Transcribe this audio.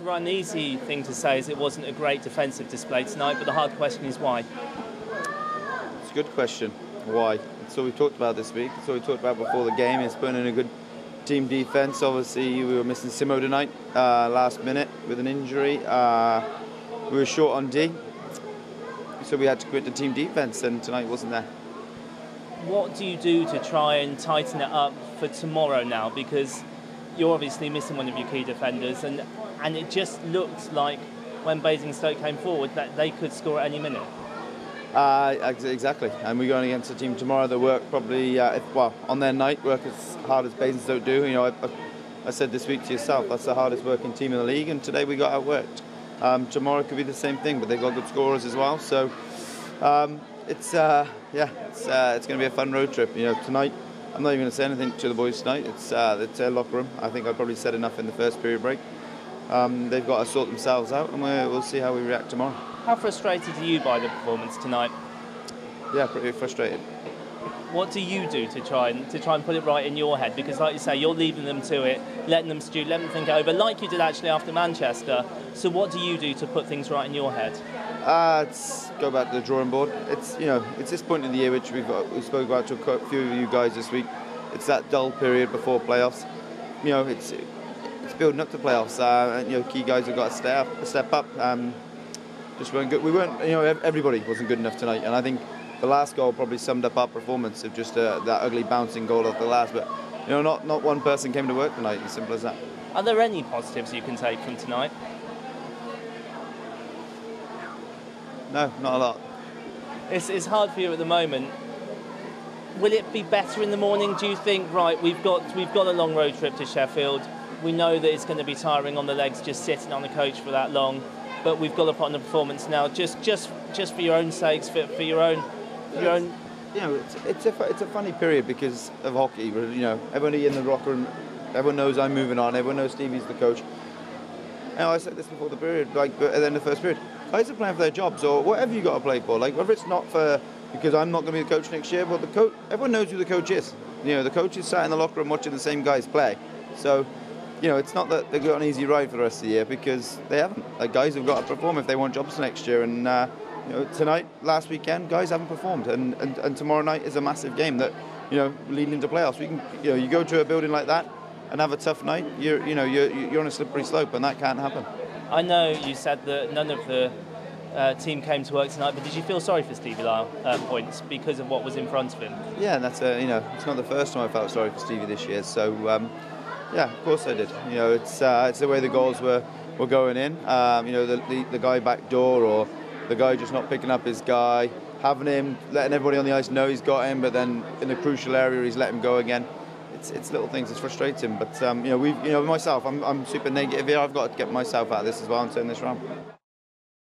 Ryan, the easy thing to say is it wasn't a great defensive display tonight, but the hard question is why. It's a good question. Why? It's what we talked about this week. It's what we talked about before the game. It's putting in a good team defense. Obviously, we were missing Simo tonight, uh, last minute with an injury. Uh, we were short on D, so we had to quit the team defense, and tonight wasn't there. What do you do to try and tighten it up for tomorrow now? Because you're obviously missing one of your key defenders, and and it just looked like when Basingstoke came forward that they could score at any minute. Uh, exactly, and we're going against a team tomorrow that work probably, uh, if, well, on their night, work as hard as Basingstoke do. You know, I, I, said this week to yourself, that's the hardest working team in the league, and today we got outworked. Um, tomorrow could be the same thing, but they've got good scorers as well. So um, it's uh, yeah, it's, uh, it's going to be a fun road trip. You know, tonight I'm not even going to say anything to the boys tonight. It's uh, it's their locker room. I think I probably said enough in the first period break. Um, they've got to sort themselves out, and we'll see how we react tomorrow. How frustrated are you by the performance tonight? Yeah, pretty frustrated. What do you do to try and to try and put it right in your head? Because, like you say, you're leaving them to it, letting them stew, letting them think over, like you did actually after Manchester. So, what do you do to put things right in your head? Uh, it's go back to the drawing board. It's you know, it's this point in the year which we've got, we spoke about to a few of you guys this week. It's that dull period before playoffs. You know, it's it's building up to playoffs. Uh, and, you know, key guys have got to step up. Step up. Um, just weren't good. We weren't. You know, everybody wasn't good enough tonight, and I think the last goal probably summed up our performance of just uh, that ugly bouncing goal off the last. But you know, not not one person came to work tonight. As simple as that. Are there any positives you can take from tonight? No, not a lot. It's, it's hard for you at the moment. Will it be better in the morning? Do you think? Right, we've got we've got a long road trip to Sheffield. We know that it's going to be tiring on the legs just sitting on the coach for that long, but we've got to put on the performance now. Just just just for your own sakes, for, for your own your own. You know, it's, it's a it's a funny period because of hockey. You know, everybody in the locker room, everyone knows I'm moving on. Everyone knows Stevie's the coach. And I said this before the period, like at the end of the first period guys are playing for their jobs or whatever you got to play for. Like whether it's not for because I'm not going to be the coach next year, but the coach, everyone knows who the coach is. You know, the coach is sat in the locker room watching the same guys play. So, you know, it's not that they've got an easy ride for the rest of the year because they haven't. Like guys have got to perform if they want jobs next year. And uh, you know, tonight, last weekend, guys haven't performed, and, and, and tomorrow night is a massive game that you know leading into playoffs. We can, you know, you go to a building like that and have a tough night. You're, you know, you're, you're on a slippery slope, and that can't happen. I know you said that none of the uh, team came to work tonight, but did you feel sorry for Stevie Lyle uh, points because of what was in front of him? Yeah, that's a, you know it's not the first time I felt sorry for Stevie this year. So um, yeah, of course I did. You know, it's uh, it's the way the goals were were going in. Um, you know, the, the, the guy back door or the guy just not picking up his guy, having him, letting everybody on the ice know he's got him, but then in the crucial area he's let him go again. It's, it's little things. It's frustrating, but um, you know, we, you know, myself, I'm, I'm super negative here. I've got to get myself out of this as well and turn this around.